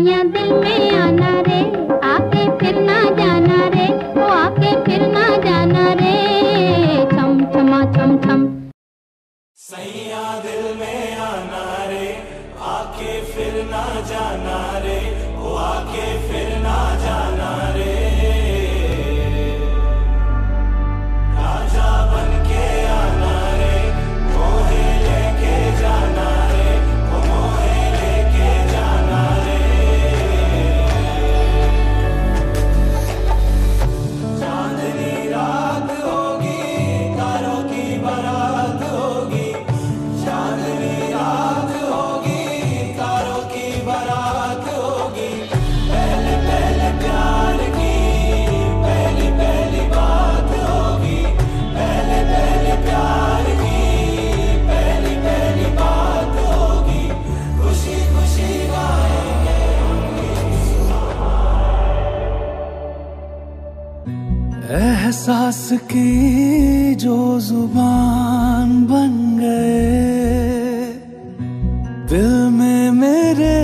दिल में आना रे। आके फिर ना जाना रे। वो आके फिर ना जाना रे। छम, छमा, छम छम। सैया दिल में आना रे। आके फिर ना जाना रे। एहसास की जो ज़ुबान बन गए, दिल में मेरे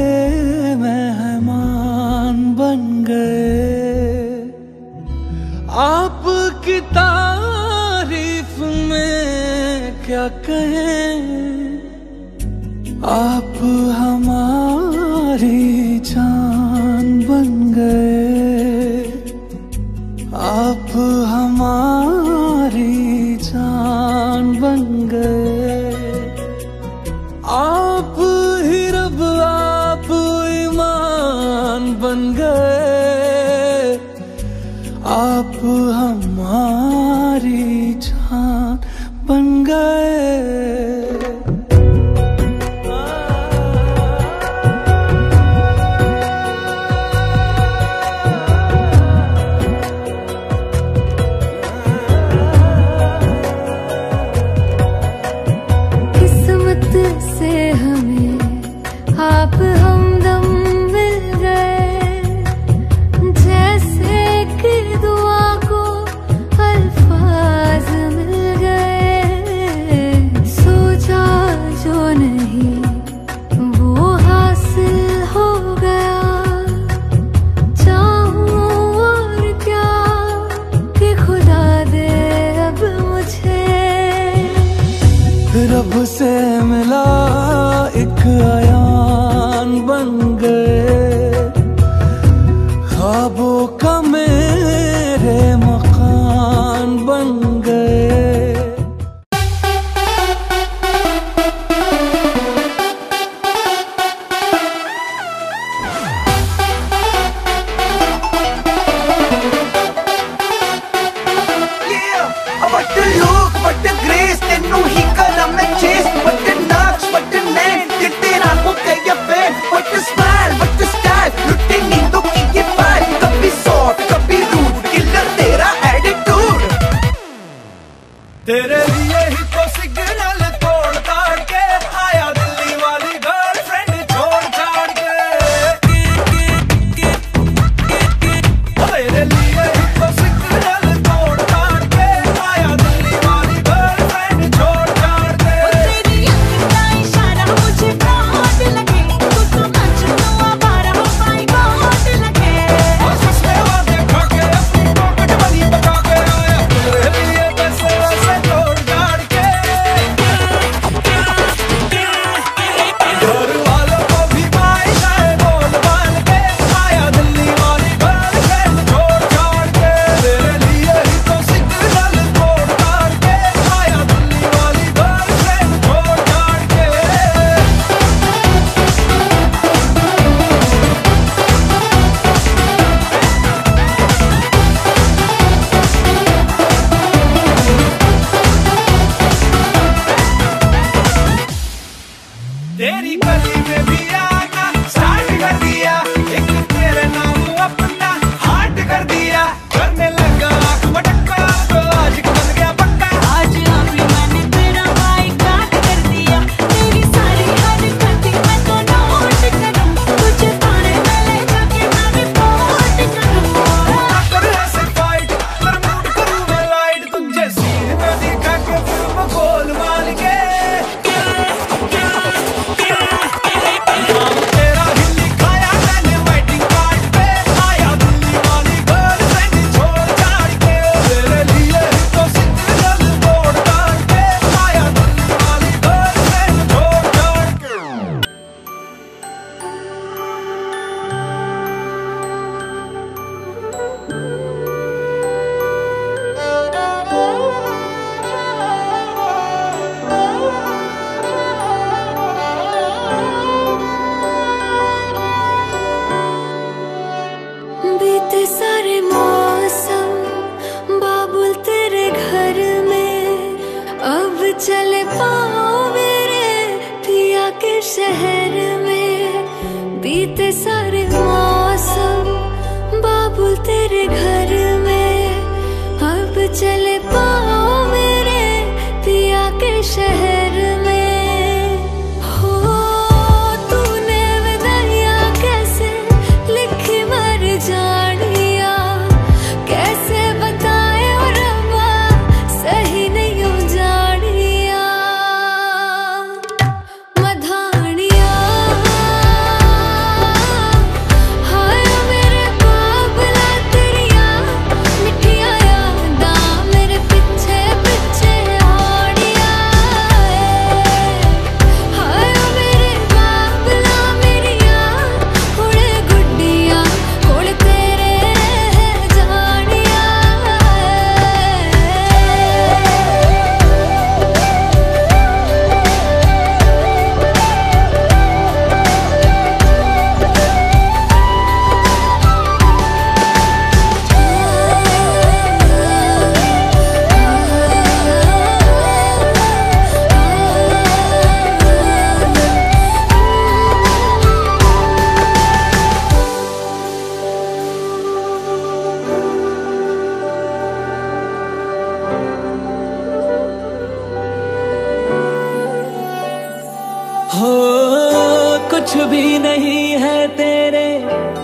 मेहमान बन गए। आपकी तारीफ़ में क्या कहें? आप ਵੱਟ ਲੋਕ ਵੱਟ ਗ੍ਰੇਸ ਤੈਨੂੰ ਹੀ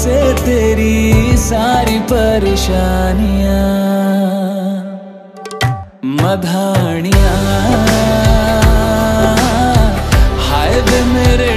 से तेरी सारी परेशानियाँ मधानियाँ। हाय मेरे मेरे